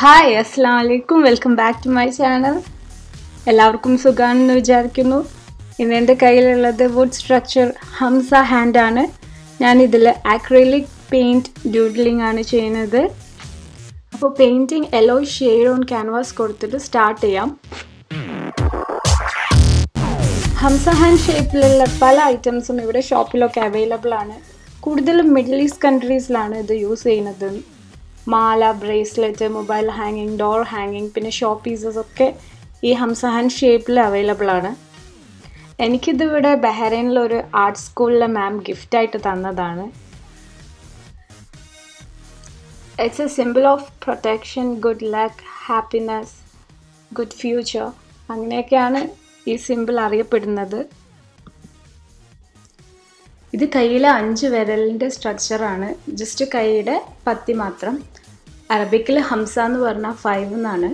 Hi അസ്സാം വലൈക്കും welcome back to my channel എല്ലാവർക്കും സുഖമാണെന്ന് വിചാരിക്കുന്നു. ഇന്ന് എന്റെ കയ്യിലുള്ളത് വുഡ് സ്ട്രക്ചർ ഹംസ ഹാൻഡ് ആണ്. ഞാൻ ഇതിൽ ആക്രിലിക് പെയിന്റ് ഡ്യൂഡ്ലിംഗ് ആണ് ചെയ്യുന്നത്. അപ്പോൾ painting yellow shade on canvas കൊടുത്തിട്ട് സ്റ്റാർട്ട് ചെയ്യാം. ഹംസ ഹാൻഡ് ഷേപ്പിലുള്ള പല ഐറ്റംസും ഇവിടെ ഷോപ്പിലൊക്കെ അവൈലബിൾ ആണ്. കൂടുതലും മിഡിൽ ഈസ്റ്റ് കൺട്രീസിലാണ് ഇത് യൂസ് ചെയ്യുന്നത്. മാല ബ്രേസ്ലെറ്റ് മൊബൈൽ ഹാങ്ങിങ് ഡോർ ഹാങ്ങിങ് പിന്നെ ഷോ പീസസ് ഒക്കെ ഈ ഹംസ ഹാൻഡ് ഷേപ്പിൽ അവൈലബിൾ ആണ്. എനിക്കിതിവിടെ ബഹ്റൈനിലൊരു ആർട്ട് സ്കൂളിലെ മാം ഗിഫ്റ്റായിട്ട് തന്നതാണ്. It's a symbol of protection good luck happiness good future അങ്ങനെയൊക്കെയാണ് ഈ സിമ്പിൾ അറിയപ്പെടുന്നത്. ഇത് കയ്യിലെ അഞ്ച് വിരലിന്റെ സ്ട്രക്ചറാണ് ജസ്റ്റ് കൈയുടെ പത്തി മാത്രം. അറബിക്കിൽ ഹംസ എന്ന് പറഞ്ഞാൽ ഫൈവ് എന്നാണ്.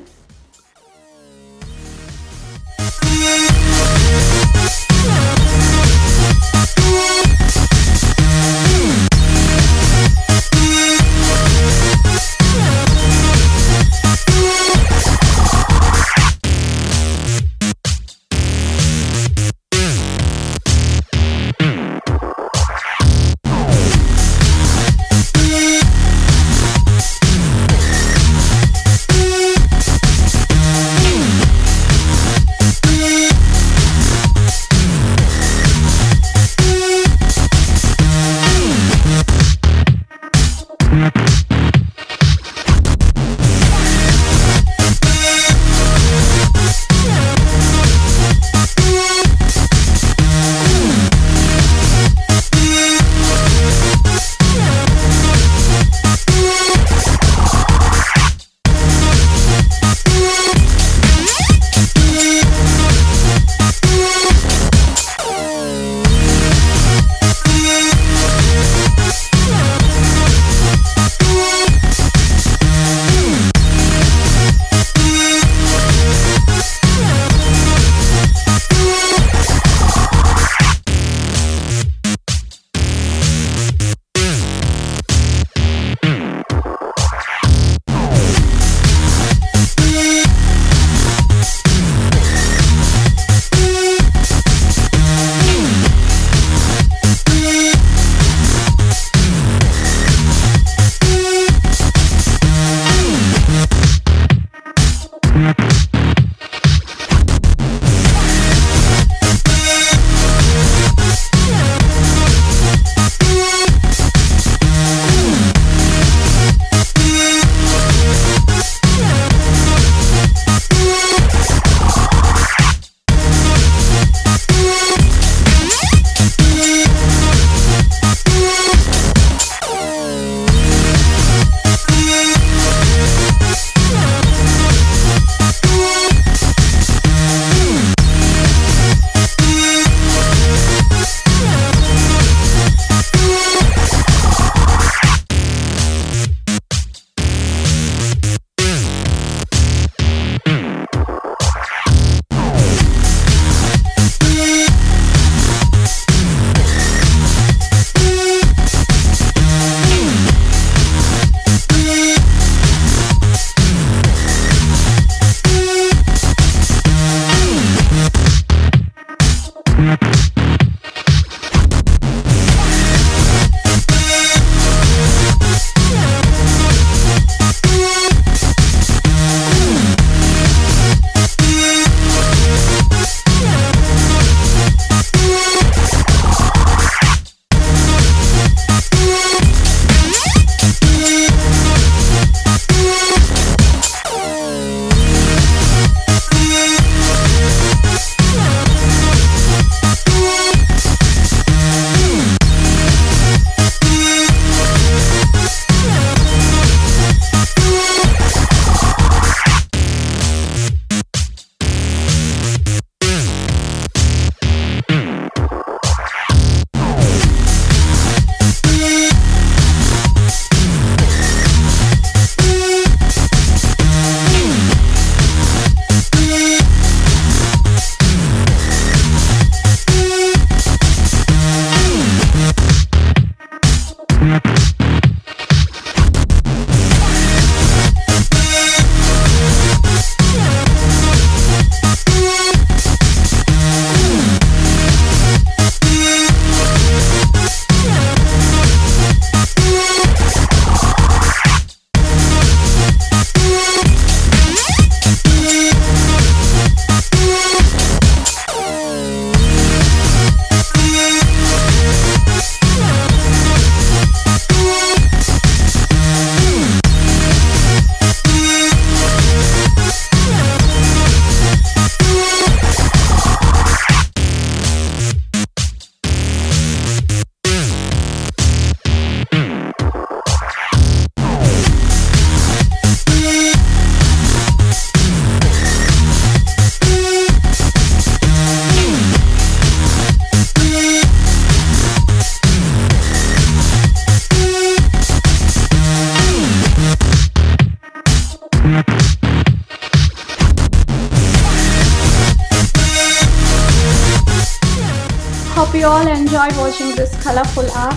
Hope you all enjoy watching this colorful art.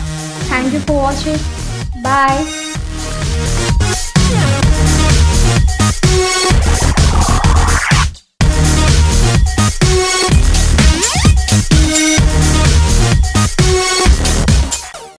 Thank you for watching. Bye.